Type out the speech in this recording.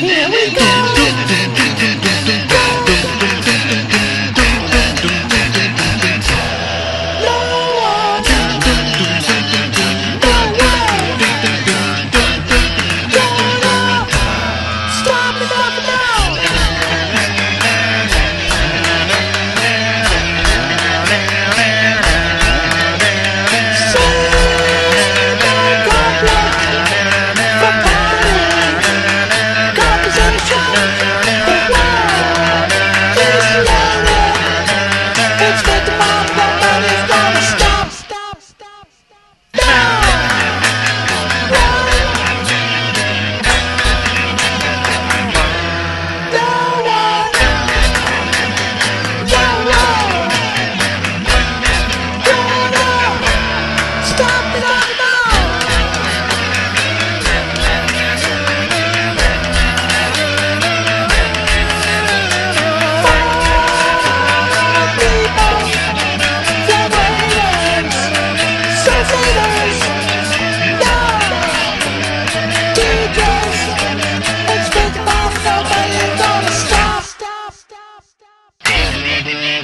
Here we go. Amen.